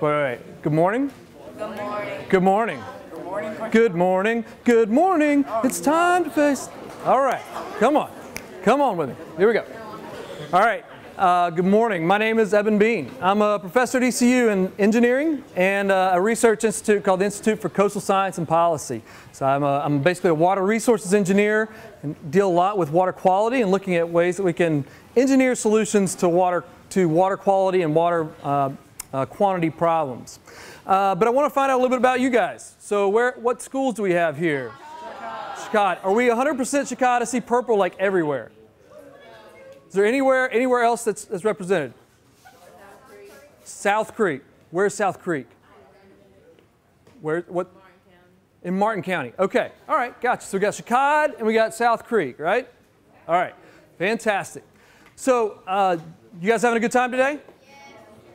Wait, wait, wait. Good morning? Good morning. Good morning. Good morning. Good morning. Good morning. It's time to face. All right. Come on. Come on with me. Here we go. All right. Uh, good morning. My name is Eban Bean. I'm a professor at ECU in engineering and uh, a research institute called the Institute for Coastal Science and Policy. So I'm, a, I'm basically a water resources engineer and deal a lot with water quality and looking at ways that we can engineer solutions to water to water quality and water uh, uh, quantity problems. Uh, but I want to find out a little bit about you guys. So where, what schools do we have here? Chicod. Are we 100% Chicod see purple like everywhere? Is there anywhere anywhere else that's, that's represented? South Creek. South Creek. Where's South Creek? Where what? In Martin County. Okay. All right. Gotcha. So we got Chicod and we got South Creek, right? All right. Fantastic. So uh, you guys having a good time today?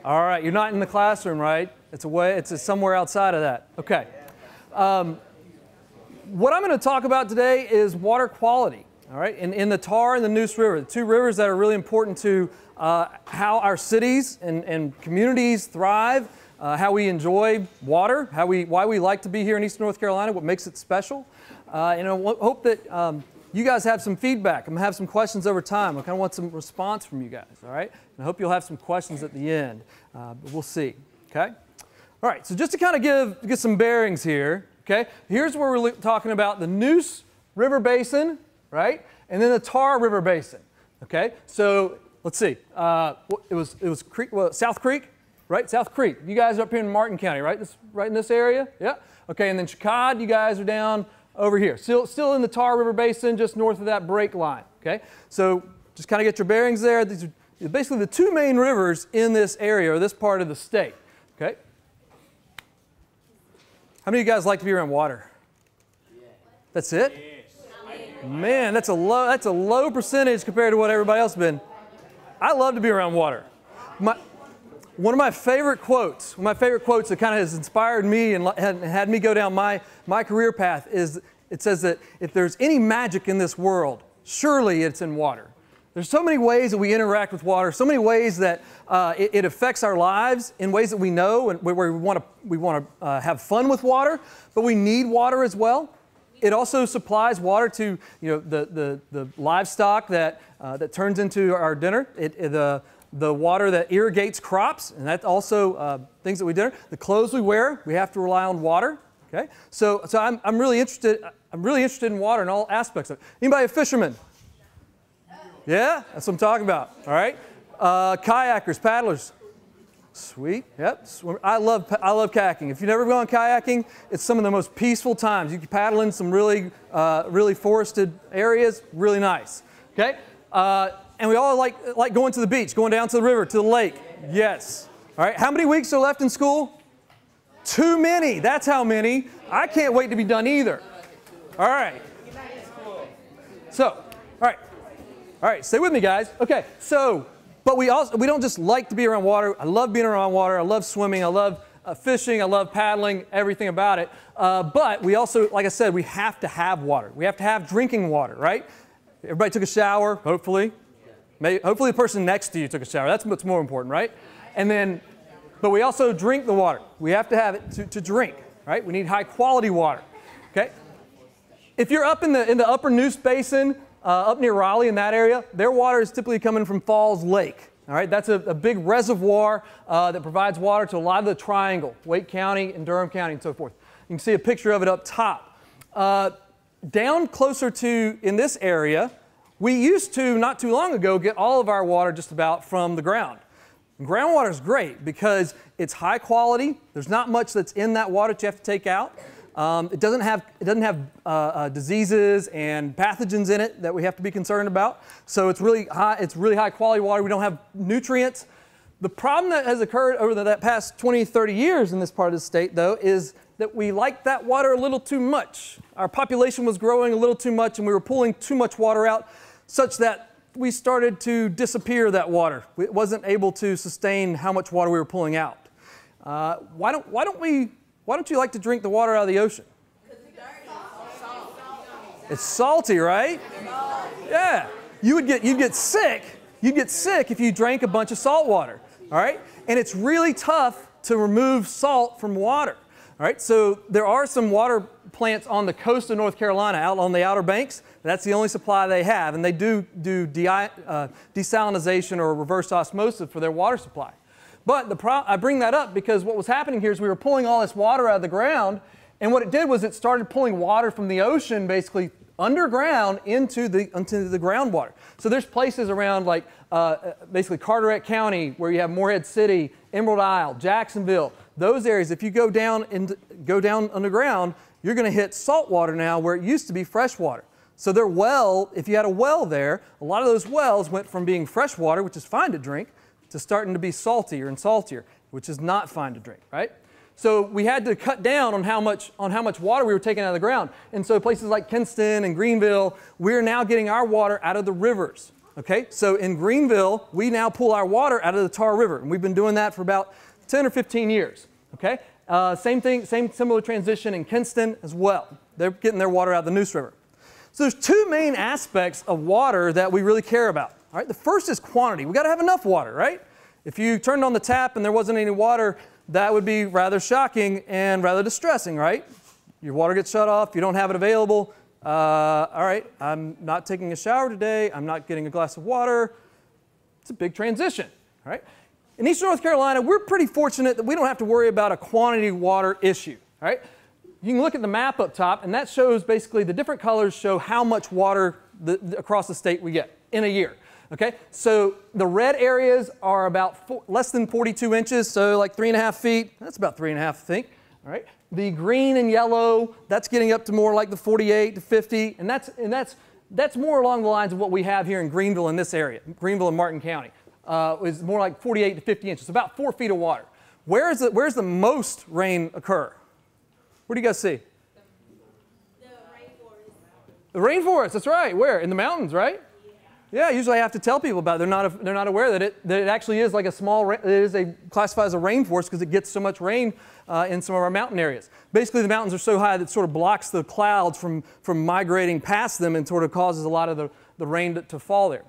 All right. You're not in the classroom, right? It's away. It's somewhere outside of that. Okay. Um, what I'm going to talk about today is water quality. All right, in, in the Tar and the Neuse River, the two rivers that are really important to uh, how our cities and, and communities thrive, uh, how we enjoy water, how we, why we like to be here in Eastern North Carolina, what makes it special. Uh, and I hope that um, you guys have some feedback. I'm to have some questions over time. I kind of want some response from you guys, all right? And I hope you'll have some questions at the end, uh, but we'll see, okay? All right, so just to kind of give, get some bearings here, okay? Here's where we're talking about the Neuse River Basin, right? And then the Tar River Basin. Okay, so let's see. Uh, it was it was Creek, well, South Creek, right? South Creek. You guys are up here in Martin County, right? This right in this area. Yeah. Okay, and then Chicod. You guys are down over here, still still in the Tar River Basin, just north of that break line. Okay, so just kind of get your bearings there. These are basically the two main rivers in this area or this part of the state. Okay. How many of you guys like to be around water? That's it? Man, that's a low that's a low percentage compared to what everybody else has been. I love to be around water. My, one of my favorite quotes, one of my favorite quotes that kind of has inspired me and had me go down my, my career path is it says that if there's any magic in this world, surely it's in water. There's so many ways that we interact with water, so many ways that uh, it, it, affects our lives in ways that we know and where we want to we want to uh, have fun with water, but we need water as well. It also supplies water to you know, the, the, the livestock that, uh, that turns into our dinner. It, it, the, the water that irrigates crops, and that's also uh, things that we do. The clothes we wear, we have to rely on water. Okay, so, so I'm, I'm really interested. I'm really interested in water in all aspects of it. Anybody a fisherman? Yeah, that's what I'm talking about. All right, uh, kayakers, paddlers. Sweet. Yep. I love I love kayaking. If you've never gone kayaking, it's some of the most peaceful times. You can paddle in some really uh, really forested areas. Really nice. Okay. Uh, and we all like like going to the beach, going down to the river, to the lake. Yes. All right. How many weeks are left in school? Too many. That's how many. I can't wait to be done either. All right. So, all right. All right. Stay with me, guys. Okay. So but we also we don't just like to be around water. I love being around water. I love swimming. I love uh, fishing. I love paddling. Everything about it. Uh, but we also, like I said, we have to have water. We have to have drinking water, right? Everybody took a shower, hopefully. Maybe, hopefully the person next to you took a shower. That's what's more important, right? And then, but we also drink the water. We have to have it to, to drink, right? We need high quality water, okay? If you're up in the, in the upper Neuse Basin, uh, up near Raleigh in that area, their water is typically coming from Falls Lake. All right, that's a, a big reservoir uh, that provides water to a lot of the triangle, Wake County and Durham County and so forth. You can see a picture of it up top. Uh, down closer to in this area, we used to, not too long ago, get all of our water just about from the ground. groundwater is great because it's high quality. There's not much that's in that water that you have to take out. Um, it doesn't have, it doesn't have uh, uh, diseases and pathogens in it that we have to be concerned about. So it's really high, it's really high quality water. We don't have nutrients. The problem that has occurred over the, that past 20, 30 years in this part of the state, though, is that we liked that water a little too much. Our population was growing a little too much, and we were pulling too much water out, such that we started to disappear that water. It wasn't able to sustain how much water we were pulling out. Uh, why, don't, why don't we why don't you like to drink the water out of the ocean? It's salty, right? Yeah. You would get you'd get sick. You'd get sick if you drank a bunch of salt water. All right? And it's really tough to remove salt from water. All right, so there are some water plants on the coast of North Carolina, out on the Outer Banks. That's the only supply they have, and they do do de uh, desalination or reverse osmosis for their water supply. But I bring that up because what was happening here is we were pulling all this water out of the ground, and what it did was it started pulling water from the ocean basically underground into the, into the groundwater. So there's places around like uh, basically Carteret County where you have Morehead City, Emerald Isle, Jacksonville, those areas. If you go down, and go down underground, you're going to hit salt water now where it used to be fresh water. So their well, if you had a well there, a lot of those wells went from being fresh water, which is fine to drink, to starting to be saltier and saltier, which is not fine to drink, right? So we had to cut down on how much on how much water we were taking out of the ground. And so places like Kinston and Greenville, we're now getting our water out of the rivers. Okay? So in Greenville, we now pull our water out of the Tar River, and we've been doing that for about 10 or 15 years. Okay? Uh, same thing, same similar transition in Kinston as well. They're getting their water out of the Neuse River. So there's two main aspects of water that we really care about. All right? The first is quantity. We got to have enough water, right? If you turned on the tap and there wasn't any water, that would be rather shocking and rather distressing, right? Your water gets shut off, you don't have it available. Uh, all right, I'm not taking a shower today, I'm not getting a glass of water. It's a big transition, all right? In Eastern North Carolina, we're pretty fortunate that we don't have to worry about a quantity water issue, all right? You can look at the map up top, and that shows basically the different colors show how much water the, the, across the state we get in a year. Okay, so the red areas are about four, less than 42 inches, so like three and a half feet. That's about three and a half, I think. All right. The green and yellow, that's getting up to more like the 48 to 50, and that's and that's that's more along the lines of what we have here in Greenville in this area, Greenville and Martin County, uh, is more like 48 to 50 inches, about four feet of water. Where is the, where's the most rain occur? Where do you guys see? The rainforest. The rainforest. That's right. Where? In the mountains, right? Yeah, usually I have to tell people about it. They're not, they're not aware that it, that it actually is like a small, it is a, classified as a rainforest because it gets so much rain uh, in some of our mountain areas. Basically, the mountains are so high that it sort of blocks the clouds from, from migrating past them and sort of causes a lot of the, the rain to, to fall there.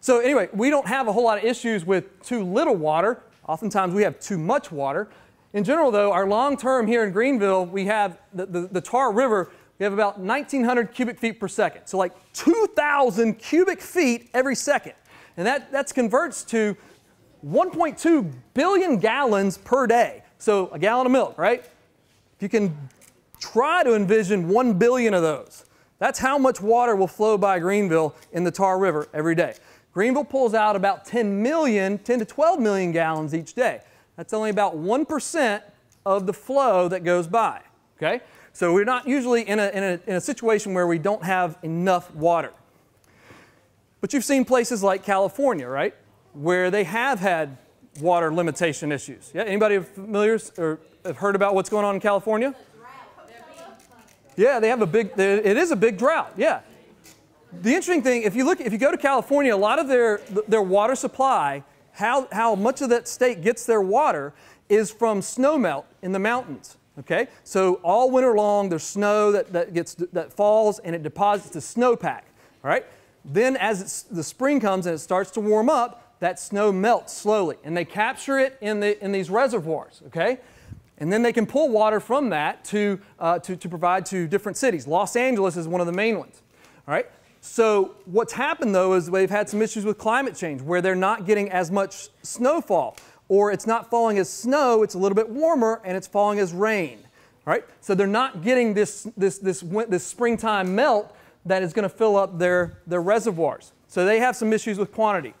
So anyway, we don't have a whole lot of issues with too little water. Oftentimes we have too much water. In general, though, our long term here in Greenville, we have the, the, the Tar River we have about 1,900 cubic feet per second. So like 2,000 cubic feet every second. And that that's converts to 1.2 billion gallons per day. So a gallon of milk, right? If you can try to envision 1 billion of those, that's how much water will flow by Greenville in the Tar River every day. Greenville pulls out about 10 million, 10 to 12 million gallons each day. That's only about 1% of the flow that goes by. Okay? So we're not usually in a, in, a, in a situation where we don't have enough water. But you've seen places like California, right? Where they have had water limitation issues. Yeah, anybody familiar or have heard about what's going on in California? Yeah, they have a big, it is a big drought, yeah. The interesting thing, if you look, if you go to California, a lot of their, their water supply, how, how much of that state gets their water is from snowmelt in the mountains. Okay, so all winter long there's snow that, that gets that falls and it deposits the snowpack. All right, then as the spring comes and it starts to warm up, that snow melts slowly, and they capture it in the in these reservoirs. Okay, and then they can pull water from that to uh, to, to provide to different cities. Los Angeles is one of the main ones. All right. So what's happened though is they've had some issues with climate change where they're not getting as much snowfall or it's not falling as snow, it's a little bit warmer and it's falling as rain. Right? So they're not getting this, this, this, this springtime melt that is going to fill up their, their reservoirs. So they have some issues with quantity.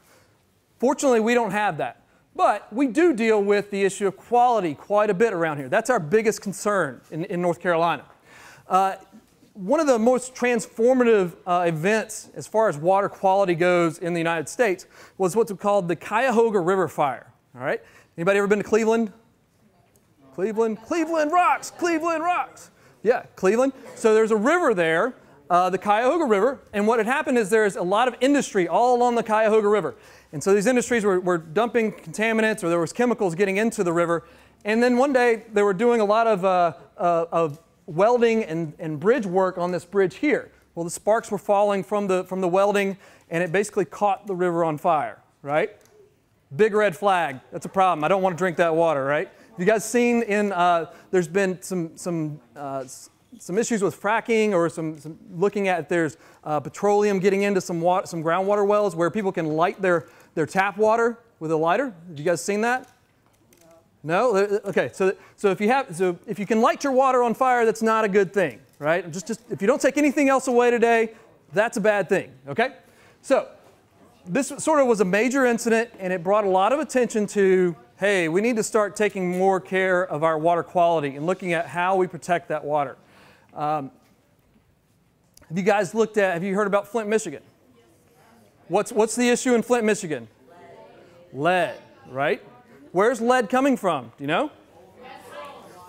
Fortunately, we don't have that. But we do deal with the issue of quality quite a bit around here. That's our biggest concern in, in North Carolina. Uh, one of the most transformative uh, events as far as water quality goes in the United States was what's called the Cuyahoga River Fire. All right? Anybody ever been to Cleveland? Cleveland? Cleveland rocks! Cleveland rocks! Yeah, Cleveland. So there's a river there, uh, the Cuyahoga River, and what had happened is there's a lot of industry all along the Cuyahoga River. And so these industries were, were dumping contaminants or there was chemicals getting into the river. And then one day they were doing a lot of, uh, uh, of welding and, and bridge work on this bridge here. Well, the sparks were falling from the, from the welding and it basically caught the river on fire, right? Big red flag. That's a problem. I don't want to drink that water, right? you guys seen in, uh, there's been some, some, uh, some issues with fracking or some, some looking at there's uh, petroleum getting into some, water, some groundwater wells where people can light their, their tap water with a lighter? Have you guys seen that? No? Okay, so, so, if you have, so if you can light your water on fire, that's not a good thing, right? Just, just, if you don't take anything else away today, that's a bad thing, okay? So this sort of was a major incident and it brought a lot of attention to hey, we need to start taking more care of our water quality and looking at how we protect that water. Um, have you guys looked at, have you heard about Flint, Michigan? What's, what's the issue in Flint, Michigan? Lead, right? Where's lead coming from? Do you know?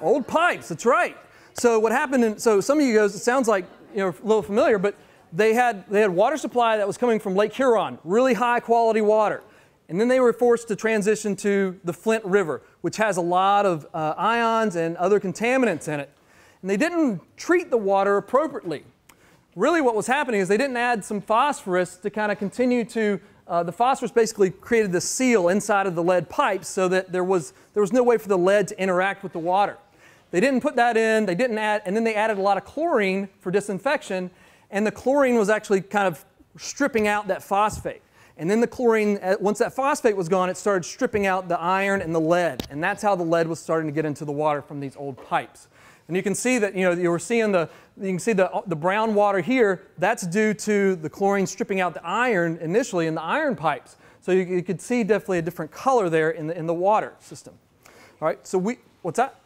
Old pipes, that's right. So what happened, in, so some of you goes, it sounds like you know, a little familiar, but they had, they had water supply that was coming from Lake Huron, really high quality water. And then they were forced to transition to the Flint River, which has a lot of uh, ions and other contaminants in it. And they didn't treat the water appropriately. Really, what was happening is they didn't add some phosphorus to kind of continue to. Uh, the phosphorus basically created the seal inside of the lead pipes so that there was, there was no way for the lead to interact with the water. They didn't put that in, they didn't add, and then they added a lot of chlorine for disinfection, and the chlorine was actually kind of stripping out that phosphate. And then the chlorine, uh, once that phosphate was gone, it started stripping out the iron and the lead. And that's how the lead was starting to get into the water from these old pipes. And you can see that, you know, you were seeing the, you can see the, the brown water here. That's due to the chlorine stripping out the iron initially in the iron pipes. So you, you could see definitely a different color there in the, in the water system. All right, so we, what's that?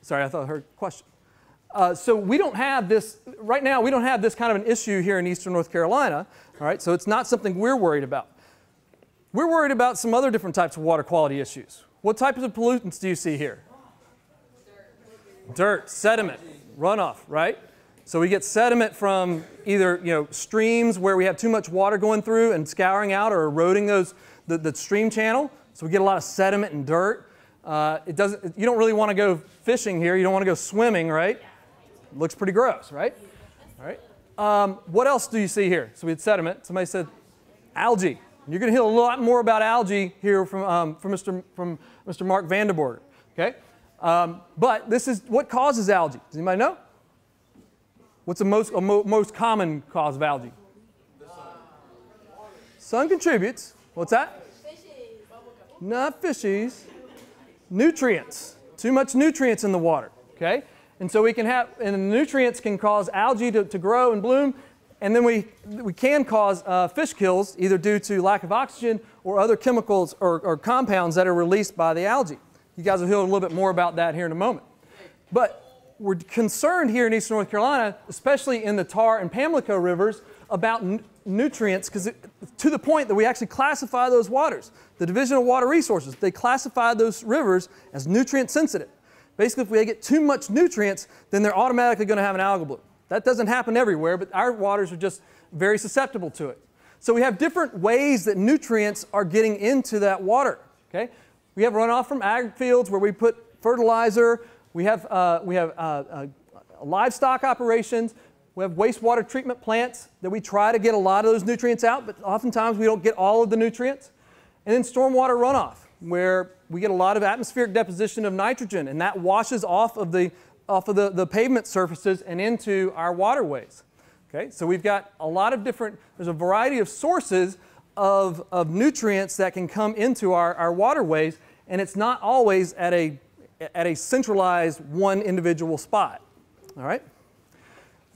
Sorry, I thought I heard a question. Uh, so we don't have this, right now, we don't have this kind of an issue here in eastern North Carolina. All right, so it's not something we're worried about. We're worried about some other different types of water quality issues. What types of pollutants do you see here? Dirt, sediment, runoff, right? So we get sediment from either you know streams where we have too much water going through and scouring out or eroding those the, the stream channel. So we get a lot of sediment and dirt. Uh, it doesn't. You don't really want to go fishing here. You don't want to go swimming, right? looks pretty gross, right? All right. Um, what else do you see here? So we had sediment. Somebody said algae. You're going to hear a lot more about algae here from, um, from, Mr., from Mr. Mark Vander Borgh. Okay? Um, but this is what causes algae. Does anybody know? What's the most, mo- most common cause of algae? Sun contributes. What's that? Fishes. Not fishies. Nutrients. Too much nutrients in the water. Okay? And so we can have, and the nutrients can cause algae to, to grow and bloom, and then we, we can cause uh, fish kills either due to lack of oxygen or other chemicals or, or compounds that are released by the algae. You guys will hear a little bit more about that here in a moment. But we're concerned here in Eastern North Carolina, especially in the Tar and Pamlico rivers, about nutrients because to the point that we actually classify those waters. The Division of Water Resources, they classify those rivers as nutrient sensitive. Basically, if we get too much nutrients, then they're automatically going to have an algal bloom. That doesn't happen everywhere, but our waters are just very susceptible to it. So we have different ways that nutrients are getting into that water. Okay, we have runoff from ag fields where we put fertilizer. We have uh, we have uh, uh, livestock operations. We have wastewater treatment plants that we try to get a lot of those nutrients out, but oftentimes we don't get all of the nutrients. And then stormwater runoff, where we get a lot of atmospheric deposition of nitrogen, and that washes off of the, off of the, the pavement surfaces and into our waterways. Okay, so we've got a lot of different, there's a variety of sources of, of nutrients that can come into our, our waterways, and it's not always at a, at a centralized one individual spot. All right?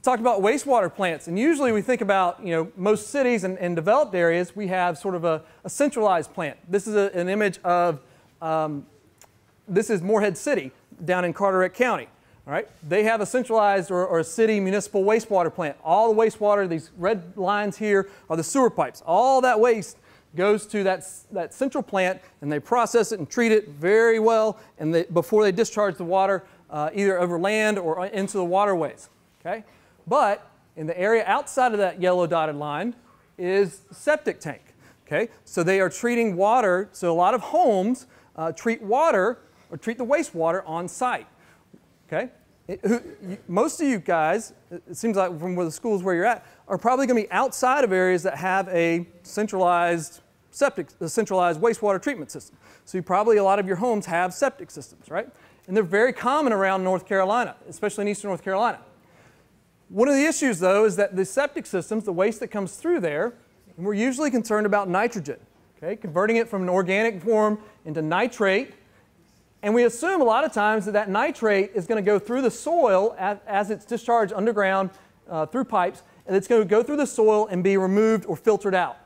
talked about wastewater plants, and usually we think about, you know, most cities and, and developed areas, we have sort of a, a centralized plant. This is a, an image of, um, this is Morehead City down in Carteret County. All right, they have a centralized or, or a city municipal wastewater plant. All the wastewater, these red lines here are the sewer pipes. All that waste goes to that, that central plant and they process it and treat it very well and they, before they discharge the water uh, either over land or into the waterways. Okay? But in the area outside of that yellow dotted line is septic tank. Okay, so they are treating water. So a lot of homes uh, treat water or treat the wastewater on site. Okay, most of you guys, it seems like from where the schools where you're at, are probably going to be outside of areas that have a centralized septic, a centralized wastewater treatment system. So you probably, a lot of your homes have septic systems, right? And they're very common around North Carolina, especially in eastern North Carolina. One of the issues, though, is that the septic systems, the waste that comes through there, and we're usually concerned about nitrogen, okay? Converting it from an organic form into nitrate. And we assume a lot of times that that nitrate is going to go through the soil as, as it's discharged underground uh, through pipes, and it's going to go through the soil and be removed or filtered out.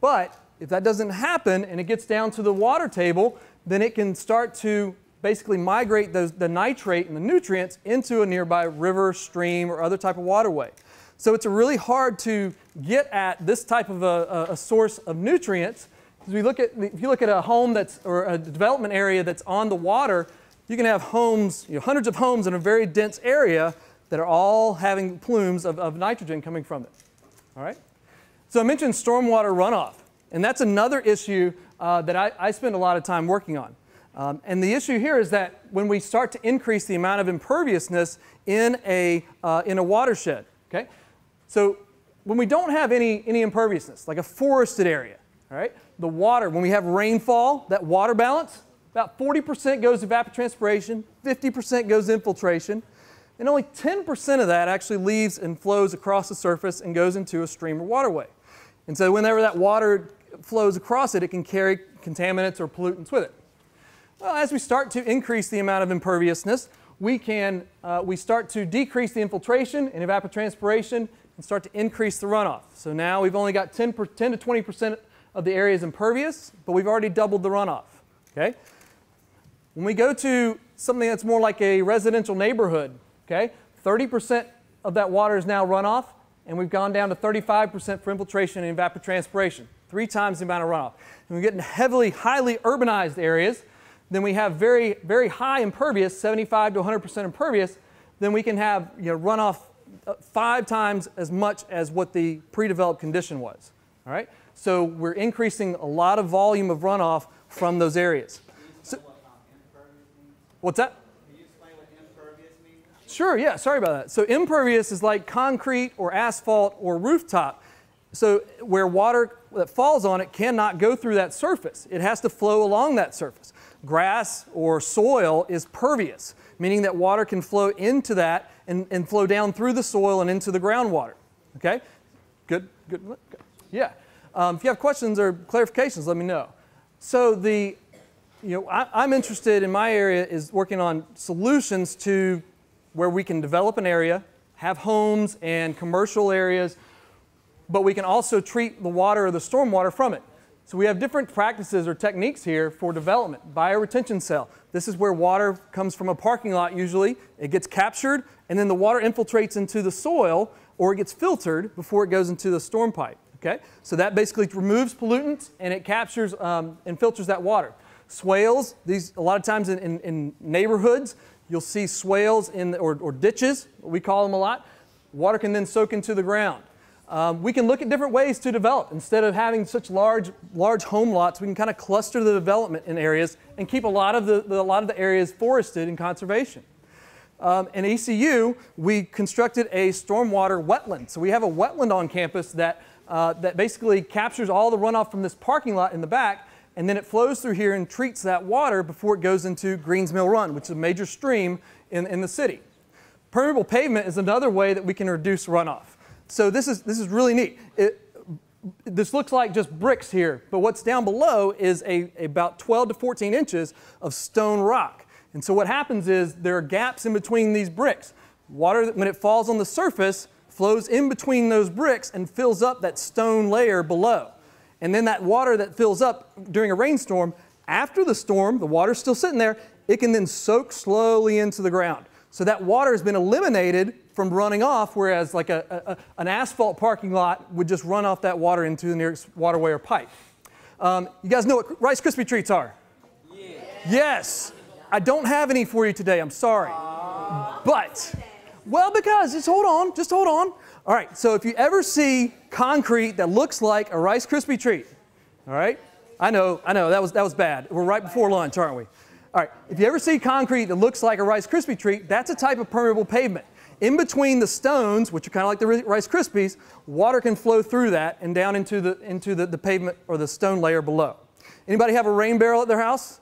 But if that doesn't happen and it gets down to the water table, then it can start to basically migrate those, the nitrate and the nutrients into a nearby river, stream, or other type of waterway. So it's really hard to get at this type of a, a source of nutrients. Because we look at, if you look at a home that's, or a development area that's on the water, you can have homes, you know, hundreds of homes in a very dense area that are all having plumes of, of nitrogen coming from it. All right? So I mentioned stormwater runoff, and that's another issue uh, that I, I spend a lot of time working on. Um, and the issue here is that when we start to increase the amount of imperviousness in a, uh, in a watershed, okay? So when we don't have any, any imperviousness, like a forested area, all right, the water, when we have rainfall, that water balance, about 40% goes evapotranspiration, 50% goes infiltration, and only 10% of that actually leaves and flows across the surface and goes into a stream or waterway. And so whenever that water flows across it, it can carry contaminants or pollutants with it. Well, as we start to increase the amount of imperviousness, we can uh, we start to decrease the infiltration and evapotranspiration and start to increase the runoff. So now we've only got 10, per, 10 to 20 percent of the area is impervious, but we've already doubled the runoff. Okay. When we go to something that's more like a residential neighborhood, okay, 30 percent of that water is now runoff, and we've gone down to 35 percent for infiltration and evapotranspiration, three times the amount of runoff. And we get in heavily, highly urbanized areas then we have very, very high impervious, 75 to 100% impervious, then we can have you know, runoff uh, five times as much as what the pre-developed condition was. All right? So we're increasing a lot of volume of runoff from those areas. So, what's that? Sure, yeah, sorry about that. So impervious is like concrete or asphalt or rooftop. So where water that falls on it cannot go through that surface. It has to flow along that surface. Grass or soil is pervious, meaning that water can flow into that and, and flow down through the soil and into the groundwater. Okay? Good, good. Yeah. Um, if you have questions or clarifications, let me know. So the, you know, I, I'm interested in my area is working on solutions to where we can develop an area, have homes and commercial areas, but we can also treat the water or the stormwater from it. So we have different practices or techniques here for development. Bioretention cell. This is where water comes from a parking lot usually. It gets captured and then the water infiltrates into the soil or it gets filtered before it goes into the storm pipe. Okay? So that basically removes pollutants and it captures um, and filters that water. Swales, these a lot of times in, in, in neighborhoods, you'll see swales in the, or, or ditches, we call them a lot. Water can then soak into the ground. Um, we can look at different ways to develop. Instead of having such large, large home lots, we can kind of cluster the development in areas and keep a lot of the, the a lot of the areas forested in conservation. Um, in ECU, we constructed a stormwater wetland. So we have a wetland on campus that, uh, that basically captures all the runoff from this parking lot in the back, and then it flows through here and treats that water before it goes into Greens Mill Run, which is a major stream in, in the city. Permeable pavement is another way that we can reduce runoff. So this is, this is really neat. It, this looks like just bricks here, but what's down below is a, about 12 to 14 inches of stone rock. And so what happens is there are gaps in between these bricks. Water, when it falls on the surface, flows in between those bricks and fills up that stone layer below. And then that water that fills up during a rainstorm, after the storm, the water's still sitting there, it can then soak slowly into the ground. So that water has been eliminated from running off, whereas like a, a, an asphalt parking lot would just run off that water into the nearest waterway or pipe. Um, you guys know what Rice Krispie treats are? Yeah. Yes. I don't have any for you today. I'm sorry. But, well, because just hold on, just hold on. All right. So if you ever see concrete that looks like a Rice Krispie treat, all right. I know, I know that was that was bad. We're right before lunch, aren't we? All right. If you ever see concrete that looks like a Rice Krispie treat, that's a type of permeable pavement. in between the stones, which are kind of like the Rice Krispies, water can flow through that and down into the, into the, the pavement or the stone layer below. Anybody have a rain barrel at their house?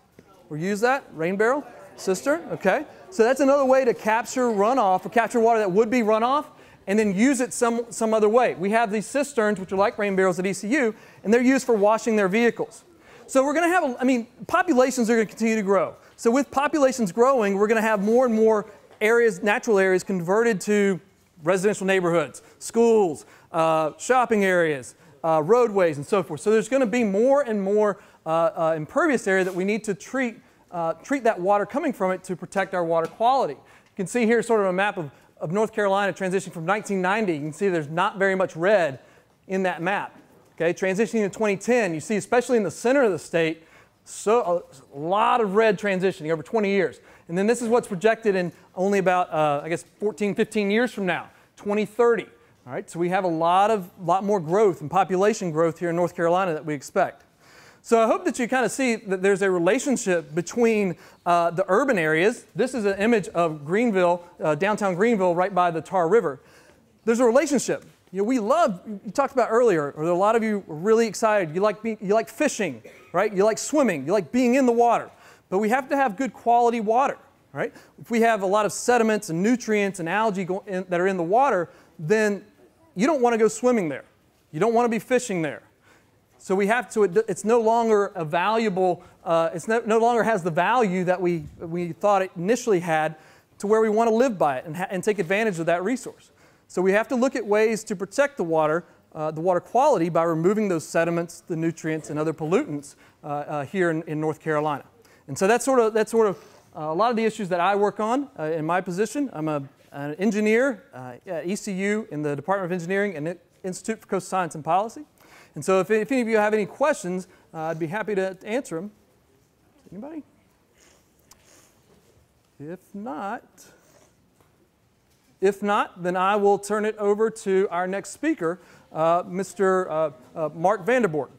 Or use that? Rain barrel? Cistern? Okay. So that's another way to capture runoff or capture water that would be runoff and then use it some, some other way. We have these cisterns, which are like rain barrels at ECU, and they're used for washing their vehicles. So we're going to have, a, I mean, populations are going to continue to grow. So with populations growing, we're going to have more and more areas, natural areas, converted to residential neighborhoods, schools, uh, shopping areas, uh, roadways, and so forth. So there's going to be more and more uh, uh impervious area that we need to treat, uh, treat that water coming from it to protect our water quality. You can see here sort of a map of, of North Carolina transitioning from 1990. You can see there's not very much red in that map. Okay, transitioning to 2010, you see, especially in the center of the state, so a lot of red transitioning over 20 years. And then this is what's projected in only about, uh, I guess, 14, 15 years from now, 2030. All right, so we have a lot of, lot more growth and population growth here in North Carolina that we expect. So I hope that you kind of see that there's a relationship between uh, the urban areas. This is an image of Greenville, uh, downtown Greenville, right by the Tar River. There's a relationship you know, we love, you talked about earlier, or a lot of you are really excited. You like, you like fishing, right? You like swimming. You like being in the water. But we have to have good quality water, right? If we have a lot of sediments and nutrients and algae in, that are in the water, then you don't want to go swimming there. You don't want to be fishing there. So we have to, it's no longer a valuable, uh, it's no, no, longer has the value that we, we thought it initially had to where we want to live by it and, and take advantage of that resource. So we have to look at ways to protect the water, uh, the water quality by removing those sediments, the nutrients, and other pollutants uh, uh, here in, in, North Carolina. And so that's sort of, that's sort of uh, a lot of the issues that I work on uh, in my position. I'm a, an engineer uh, at ECU in the Department of Engineering and Institute for Coastal Science and Policy. And so if, if any of you have any questions, I'd be happy to, answer them. Anybody? If not, if not, then I will turn it over to our next speaker, uh, Mr. Uh, uh, Mark Vander Borgh.